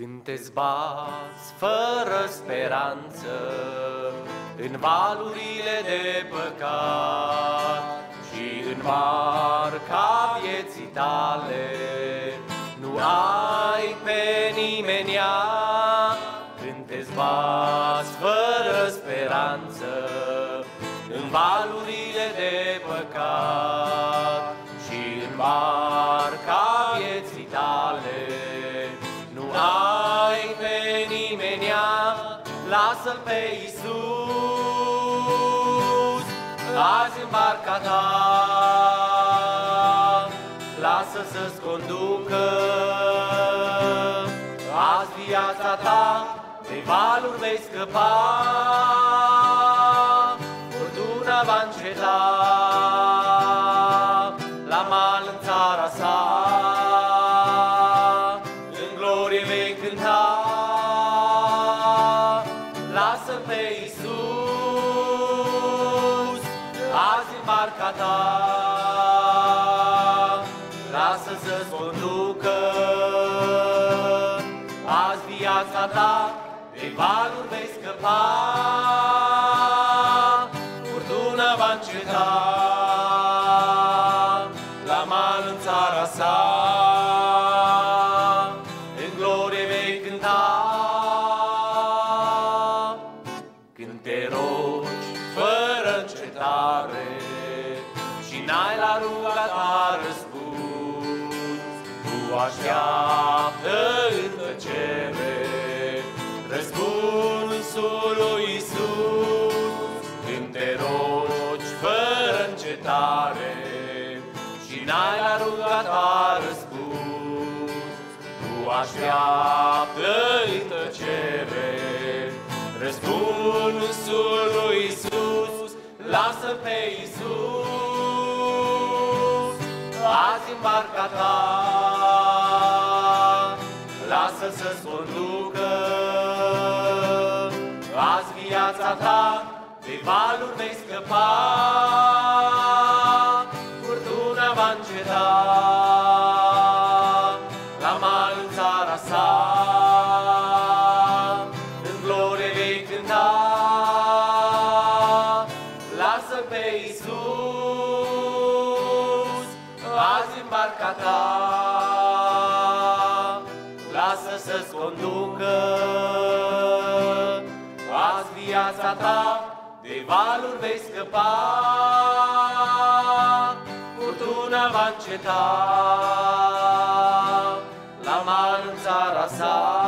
Când te zbați fără speranță în valurile de păcat și în marca vieții tale, nu ai pe nimeni când te zbați fără speranță în valurile de păcat și în marca vieții tale, lasă-L pe Iisus, azi în barca ta, lasă să-ți conducă, azi viața ta, de valuri vei scăpa, furtuna va înceta, Iisus, azi în barca ta, lasă să-ți conducă, azi viața ta, de valuri vei scăpa, furtuna va înceta, Când te rogi fără încetare și n-ai la ruga ta răspuns, tu așteaptă în tăcere răspunsul lui Isus. Când te rogi fără încetare și n-ai la ruga ta răspuns, tu așteaptă în tăcere răspunsul lui Isus. Lasă pe Isus, azi în barca ta, lasă să-ți conducă, azi viața ta, de valuri vei scăpa, furtuna va înceta, viața ta, de valuri vei scăpa, furtuna va înceta, la mal în țara sa,